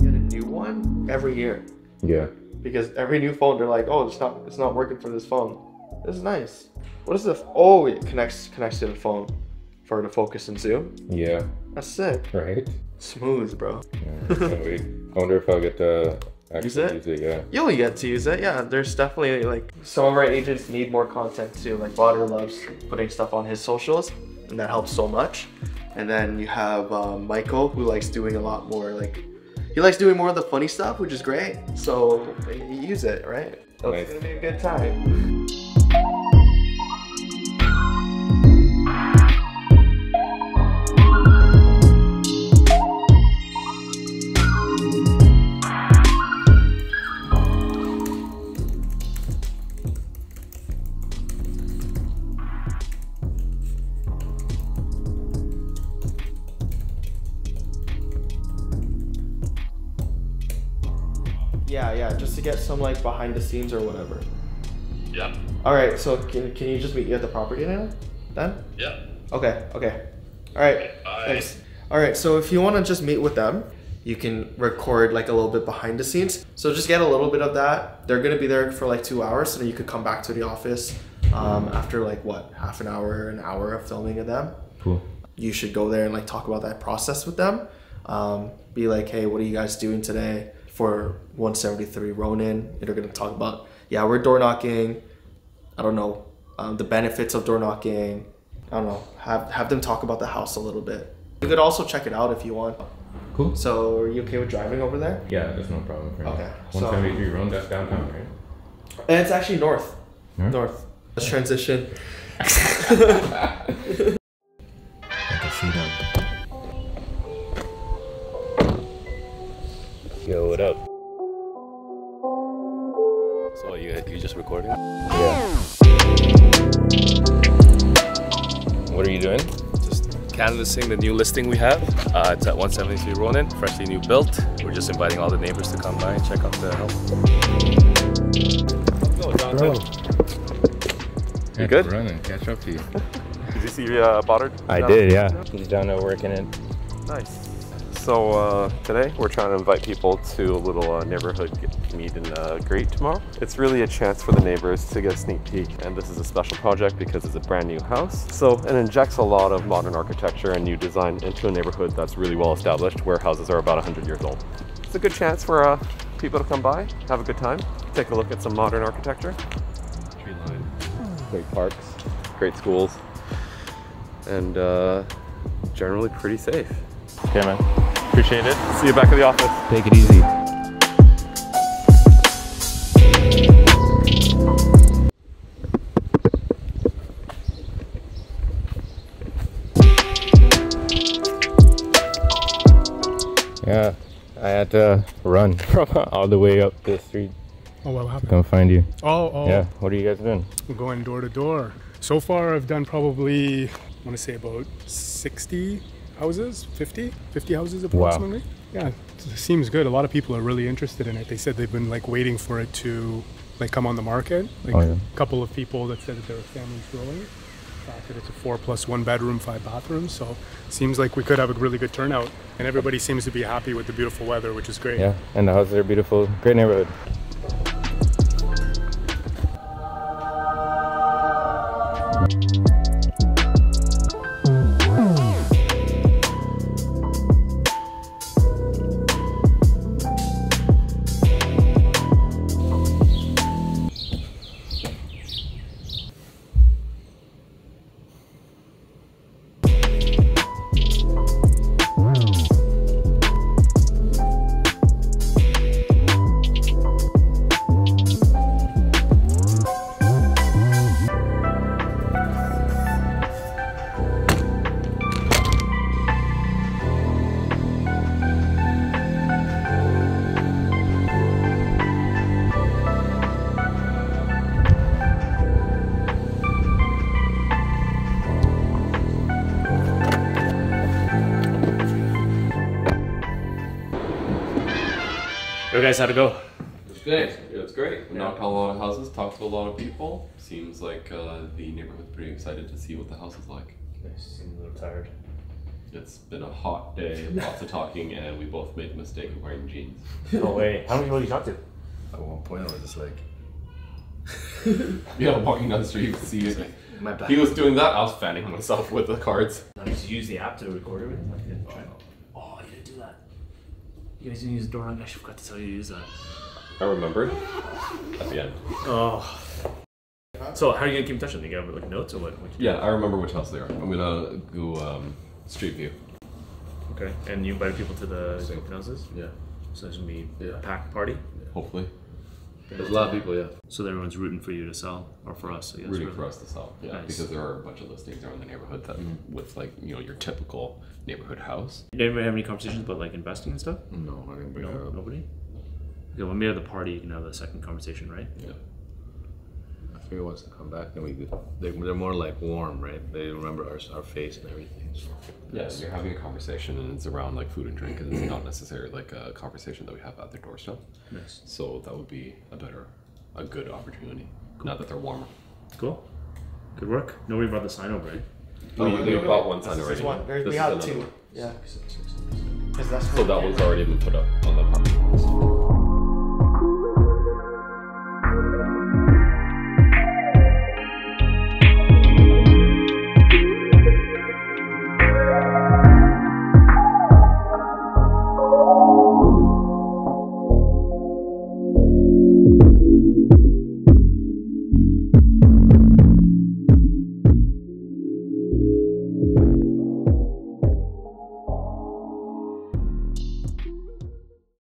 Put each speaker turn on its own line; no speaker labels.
Get a new one every year
Yeah.
because every new phone they're like, oh, it's not it's not working for this phone. This is nice. What is the? Oh, it connects connects to the phone for the focus and zoom.
Yeah.
That's sick.
Right.
Smooth, bro.
Yeah. I wonder if I'll get to actually
Use it?
Use it. Yeah.
You'll get to use it. Yeah, there's definitely like some of our agents need more content too. Like Bahder loves putting stuff on his socials, and that helps so much. And then you have um, Michael who likes doing a lot more like he likes doing more of the funny stuff, which is great. So use it, right? So
Nice.
it's gonna be a good time. Yeah, yeah, just to get some like behind the scenes or whatever.
Yeah.
All right, so can, can you just meet you at the property now? Then?
Yeah.
Okay, okay. All right.
Bye.
Thanks. All right, so if you want to just meet with them, you can record like a little bit behind the scenes. So just get a little bit of that. They're gonna be there for like two hours, so then you could come back to the office um, after like what half an hour, an hour of filming of them.
Cool.
You should go there and like talk about that process with them. Um, be like, hey, what are you guys doing today for 173 Ronan? They're gonna talk about, yeah, we're door knocking. I don't know um, the benefits of door knocking. I don't know. Have have them talk about the house a little bit. You could also check it out if you want.
Cool.
So, are you okay with driving over there?
Yeah, that's no problem for me.
Okay, so-
173 Road, that's downtown, right?
And it's actually north.
North?
North. Let's transition.
Yo, what up?
So you you just recording?
Yeah. What are you doing?
Just canvassing the new listing we have. Uh, it's at 173 Ronan, freshly new built. We're just inviting all the neighbors to come by and check out the house. Let's go, Johnathon.
You
good?
Running, catch up to you.
Did you see uh, Bahder?
I did, yeah. He's down there working it.
Nice. So uh, today we're trying to invite people to a little uh, neighborhood meet and uh, Great tomorrow. It's really a chance for the neighbors to get a sneak peek, and this is a special project because it's a brand new house. So it injects a lot of modern architecture and new design into a neighborhood that's really well established, where houses are about 100 years old. It's a good chance for uh, people to come by, have a good time, take a look at some modern architecture. Tree line, great parks, great schools, and uh, generally pretty safe.
Okay, man. Appreciate it.
See you back at the office.
Take it easy. Yeah, I had to run from all the way up the street
Oh, what
to
happened?
come find you.
Oh, oh,
Yeah, what are you guys doing?
we're going door to door. So far, I've done probably, I want to say about 60 houses, 50, 50 houses approximately. Yeah, it seems good. A lot of people are really interested in it. They said they've been like waiting for it to like come on the market. Like
Oh, yeah.
a couple of people that said that their families growing. Fact that it's a four plus one bedroom, five bathrooms. So seems like we could have a really good turnout. And everybody seems to be happy with the beautiful weather, which is great.
Yeah, and the houses are beautiful. Great neighborhood.
Yo guys, how'd it go?
It's great. It's great. We knocked on a lot of houses, talked to a lot of people. Seems like uh, the neighborhood's pretty excited to see what the house is like.
Nice. Seem a little tired.
It's been a hot day, lots of talking, and we both made the mistake of wearing jeans.
No way. How many people did you talk to?
At one point, I was just like,
Yeah, walking down the street, you could see it.
my.
He was doing that, I was fanning myself with the cards.
Did you use the app to record everything? Like, you try- oh, you didn't do that. You guys didn't use the door knock. I should forgot to tell you to use that.
I remembered at the end.
Oh. So how are you gonna keep in touch with them? You got like notes or what? what you do?
Yeah, I remember which house they are. I'm gonna go um, Street View.
Okay. And you invited people to the open houses?
Yeah.
So there's gonna be
Yeah.
a packed party.
Hopefully,
There's a lot of people, yeah.
So everyone's rooting for you to sell, or for us, I guess.
rooting
really.
for us to sell. Yeah,
Nice.
because there are a bunch of listings around the neighborhood that, mm-hmm. with like you know your typical neighborhood house.
Did anybody have any conversations about like investing and stuff?
No, I didn't bring
No,
it up.
nobody. Okay, when we have the party, you can have the second conversation, right?
Yeah.
I figure once they come back, then we they, they're more like warm, right? They remember our, our face and everything. So.
Yes, you're having a conversation and it's around like food and drink, and it's not necessarily like a conversation that we have at their doorstep.
Nice.
So that would be a better, a good opportunity. now that they're warmer.
Cool. Good work. Nobody brought the sign over, right?
Oh, we, we bought one sign
This
already.
one. There's,
This
we
is
have two.
one.
Yeah. Because that's
So that one's already been put up on the property.